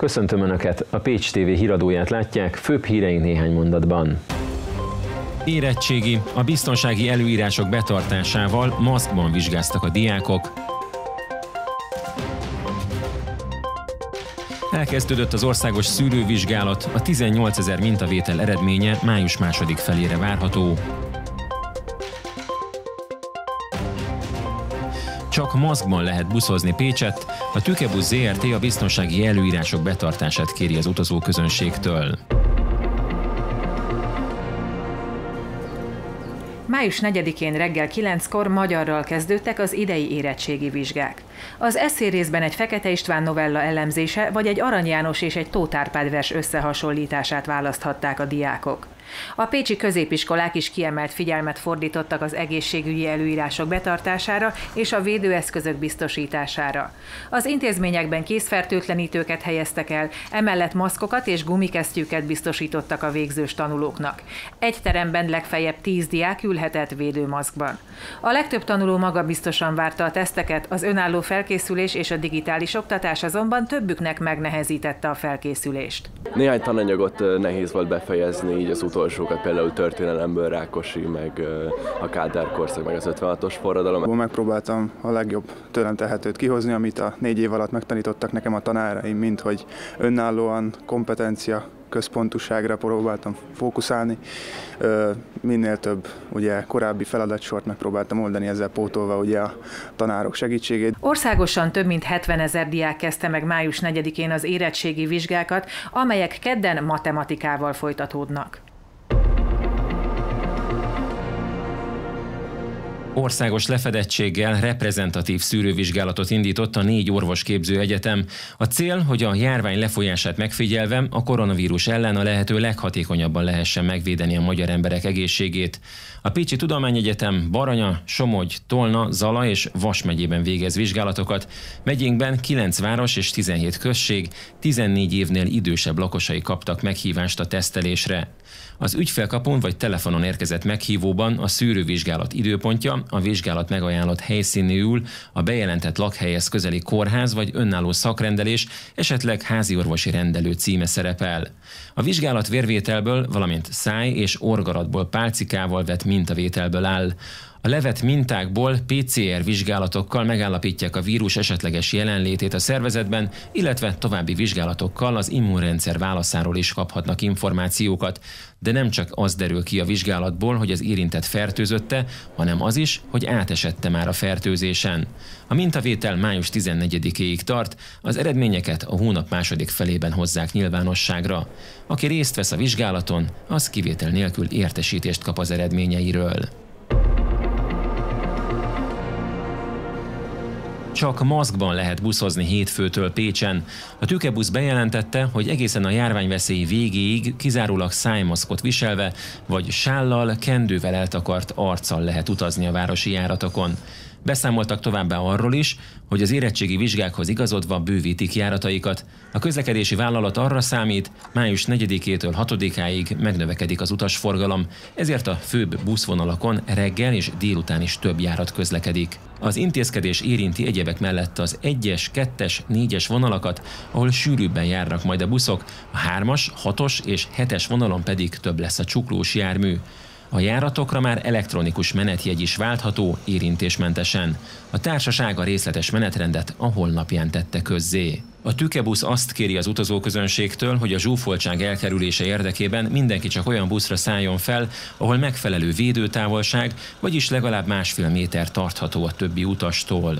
Köszöntöm Önöket, a Pécs TV híradóját látják, főbb híreink néhány mondatban. Érettségi, a biztonsági előírások betartásával maszkban vizsgáztak a diákok. Elkezdődött az országos szűrővizsgálat, a 18 ezer mintavétel eredménye május második felére várható. Csak maszkban lehet buszozni Pécset, a Tükebusz ZRT a biztonsági előírások betartását kéri az utazóközönségtől. Május 4-én reggel 9-kor magyarral kezdődtek az idei érettségi vizsgák. Az eszé részben egy Fekete István novella elemzése, vagy egy Arany János és egy Tótárpád vers összehasonlítását választhatták a diákok. A pécsi középiskolák is kiemelt figyelmet fordítottak az egészségügyi előírások betartására és a védőeszközök biztosítására. Az intézményekben készfertőtlenítőket helyeztek el, emellett maszkokat és gumikesztyűket biztosítottak a végzős tanulóknak. Egy teremben legfeljebb tíz diák ülhetett védőmaszkban. A legtöbb tanuló maga biztosan várta a teszteket, az önálló felkészülés és a digitális oktatás azonban többüknek megnehezítette a felkészülést. Néhány tananyagot nehéz volt befejezni így az utolsókat, például történelemből Rákosi, meg a Kádár korszak, meg az 56-os forradalom. Megpróbáltam a legjobb tőlem tehetőt kihozni, amit a négy év alatt megtanítottak nekem a tanáraim, mint hogy önállóan kompetencia központuságra próbáltam fókuszálni. Minél több ugye, korábbi feladatsort megpróbáltam oldani, ezzel pótolva ugye, a tanárok segítségét. Országosan több mint 70 ezer diák kezdte meg május 4-én az érettségi vizsgákat, amelyek kedden matematikával folytatódnak. Országos lefedettséggel reprezentatív szűrővizsgálatot indított a négy orvosképző egyetem. A cél, hogy a járvány lefolyását megfigyelve a koronavírus ellen a lehető leghatékonyabban lehessen megvédeni a magyar emberek egészségét. A Pécsi Tudományegyetem Baranya, Somogy, Tolna, Zala és Vas megyében végez vizsgálatokat. Megyénkben 9 város és 17 község, 14 évnél idősebb lakosai kaptak meghívást a tesztelésre. Az ügyfélkapun vagy telefonon érkezett meghívóban a szűrővizsgálat időpontja, a vizsgálat megajánlott helyszínéül, a bejelentett lakhelyhez közeli kórház vagy önálló szakrendelés, esetleg háziorvosi rendelő címe szerepel. A vizsgálat vérvételből, valamint száj és orgaratból pálcikával vett mintavételből áll. A levet mintákból PCR vizsgálatokkal megállapítják a vírus esetleges jelenlétét a szervezetben, illetve további vizsgálatokkal az immunrendszer válaszáról is kaphatnak információkat. De nem csak az derül ki a vizsgálatból, hogy az érintett fertőzötte, hanem az is, hogy átesette már a fertőzésen. A mintavétel május 14-éig tart, az eredményeket a hónap második felében hozzák nyilvánosságra. Aki részt vesz a vizsgálaton, az kivétel nélkül értesítést kap az eredményeiről. Csak maszkban lehet buszozni hétfőtől Pécsen. A tükebusz bejelentette, hogy egészen a járványveszély végéig kizárólag szájmaszkot viselve, vagy sállal, kendővel eltakart arccal lehet utazni a városi járatokon. Beszámoltak továbbá arról is, hogy az érettségi vizsgákhoz igazodva bővítik járataikat. A közlekedési vállalat arra számít, május 4-től 6-áig megnövekedik az utasforgalom, ezért a főbb buszvonalakon reggel és délután is több járat közlekedik. Az intézkedés érinti egyebek mellett az 1-es, 2-es, 4-es vonalakat, ahol sűrűbben járnak majd a buszok, a 3-as, 6-os és 7-es vonalon pedig több lesz a csuklós jármű. A járatokra már elektronikus menetjegy is váltható érintésmentesen. A társaság a részletes menetrendet a holnapján tette közzé. A tükebusz azt kéri az utazóközönségtől, hogy a zsúfoltság elkerülése érdekében mindenki csak olyan buszra szálljon fel, ahol megfelelő védőtávolság, vagyis legalább másfél méter tartható a többi utastól.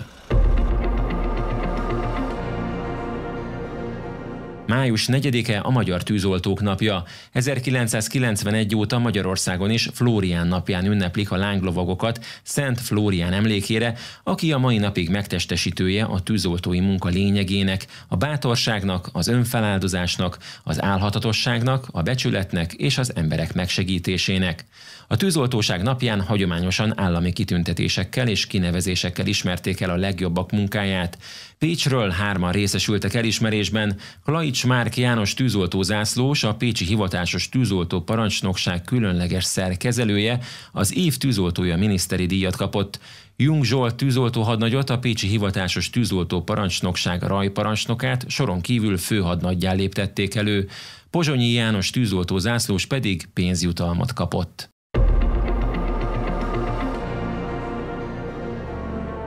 Május 4-e a Magyar Tűzoltók napja. 1991 óta Magyarországon is Flórián napján ünneplik a lánglovagokat Szent Flórián emlékére, aki a mai napig megtestesítője a tűzoltói munka lényegének, a bátorságnak, az önfeláldozásnak, az álhatatosságnak, a becsületnek és az emberek megsegítésének. A tűzoltóság napján hagyományosan állami kitüntetésekkel és kinevezésekkel ismerték el a legjobbak munkáját. Pécsről hárman részesültek elismerésben, Klaics Kovács Márk János tűzoltó zászlós, a Pécsi Hivatásos Tűzoltó Parancsnokság különleges szerkezelője, az év tűzoltója miniszteri díjat kapott. Jung Zsolt tűzoltó hadnagyot, a Pécsi Hivatásos Tűzoltó Parancsnokság rajparancsnokát soron kívül főhadnaggyá léptették elő. Pozsonyi János tűzoltó zászlós pedig pénzjutalmat kapott.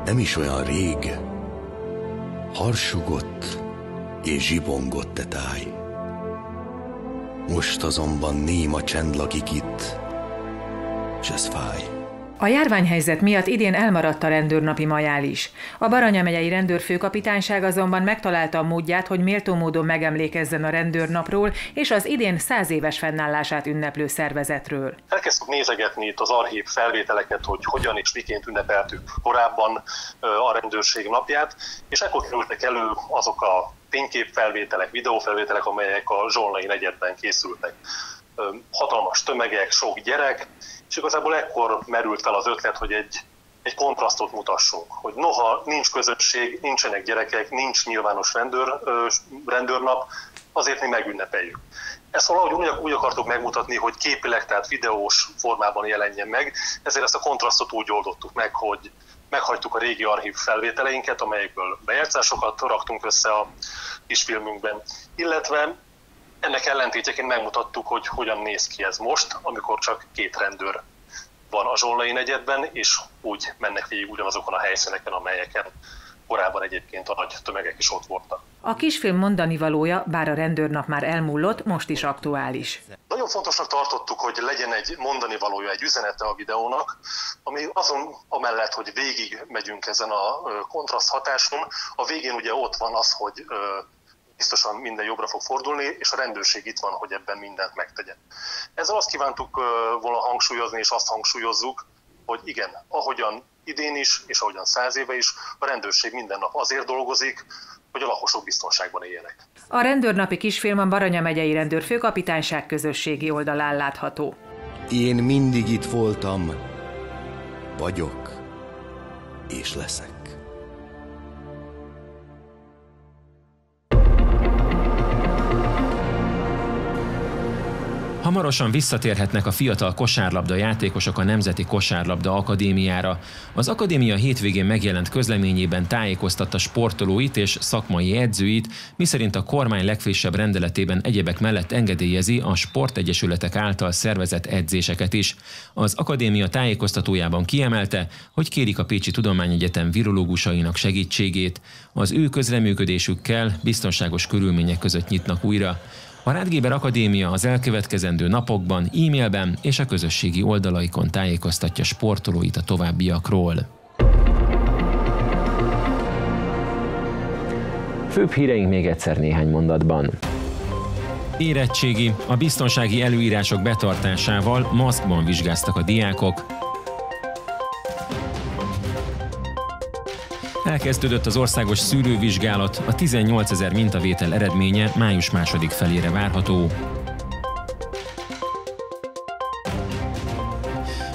Nem is olyan rég, harsogott és zsibongott te táj. Most azonban néma csend lakik itt, és ez fáj. A járványhelyzet miatt idén elmaradt a rendőrnapi majál is. A Baranya megyei rendőrfőkapitányság azonban megtalálta a módját, hogy méltó módon megemlékezzen a rendőrnapról és az idén száz éves fennállását ünneplő szervezetről. Elkezdtük nézegetni itt az archív felvételeket, hogy hogyan és miként ünnepeltük korábban a rendőrség napját, és ekkor kerültek elő azok a fényképfelvételek, videófelvételek, amelyek a Zsolnai negyedben készültek. Hatalmas tömegek, sok gyerek, és igazából ekkor merült fel az ötlet, hogy egy, egy kontrasztot mutassunk, hogy noha nincs közösség, nincsenek gyerekek, nincs nyilvános rendőr, rendőrnap, azért mi megünnepeljük. Ezt valahogy úgy, úgy akartuk megmutatni, hogy képileg, tehát videós formában jelenjen meg, ezért ezt a kontrasztot úgy oldottuk meg, hogy meghagytuk a régi archív felvételeinket, amelyekből bejátszásokat raktunk össze a kisfilmünkben, illetve ennek ellentétjeként megmutattuk, hogy hogyan néz ki ez most, amikor csak két rendőr van a Zsollai negyedben, és úgy mennek végig ugyanazokon a helyszíneken, amelyeken korábban egyébként a nagy tömegek is ott voltak. A kisfilm mondani valója, bár a rendőrnap már elmúlott, most is aktuális. Nagyon fontosnak tartottuk, hogy legyen egy mondani valója, egy üzenete a videónak, ami azon amellett, hogy végig megyünk ezen a kontraszt hatáson, a végén ugye ott van az, hogy biztosan minden jobbra fog fordulni, és a rendőrség itt van, hogy ebben mindent megtegyen. Ezzel azt kívántuk volna hangsúlyozni, és azt hangsúlyozzuk, hogy igen, ahogyan idén is, és ahogyan száz éve is, a rendőrség minden nap azért dolgozik, hogy a lakosok biztonságban éljenek. A rendőrnapi kisfilm a Baranya megyei rendőrfőkapitányság közösségi oldalán látható. Én mindig itt voltam, vagyok és leszek. Hamarosan visszatérhetnek a fiatal kosárlabda játékosok a Nemzeti Kosárlabda Akadémiára. Az akadémia hétvégén megjelent közleményében tájékoztatta sportolóit és szakmai edzőit, miszerint a kormány legfrissebb rendeletében egyebek mellett engedélyezi a sportegyesületek által szervezett edzéseket is. Az akadémia tájékoztatójában kiemelte, hogy kérik a Pécsi Tudományegyetem virológusainak segítségét. Az ő közreműködésükkel biztonságos körülmények között nyitnak újra. A Rádgéber Akadémia az elkövetkezendő napokban e-mailben és a közösségi oldalaikon tájékoztatja sportolóit a továbbiakról. Főbb híreink még egyszer néhány mondatban. Érettségi, a biztonsági előírások betartásával maszkban vizsgáztak a diákok, Elkezdődött az országos szűrővizsgálat, a 18 ezer mintavétel eredménye május második felére várható.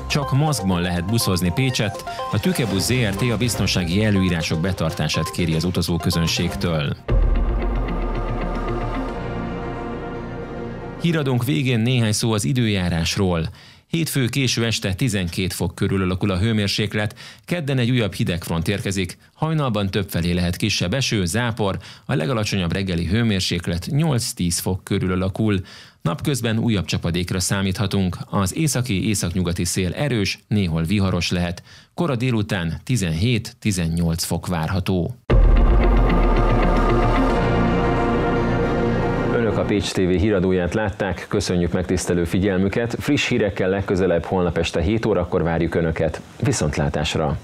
Csak maszkban lehet buszozni Pécset, a Tükebusz ZRT a biztonsági előírások betartását kéri az utazóközönségtől. Híradónk végén néhány szó az időjárásról. Hétfő késő este 12 fok körül alakul a hőmérséklet, kedden egy újabb hidegfront érkezik, hajnalban többfelé lehet kisebb eső, zápor, a legalacsonyabb reggeli hőmérséklet 8-10 fok körül alakul. Napközben újabb csapadékra számíthatunk, az északi-északnyugati szél erős, néhol viharos lehet, kora délután 17-18 fok várható. A Pécs TV híradóját látták, köszönjük megtisztelő figyelmüket. Friss hírekkel legközelebb holnap este 7 órakor várjuk Önöket. Viszontlátásra!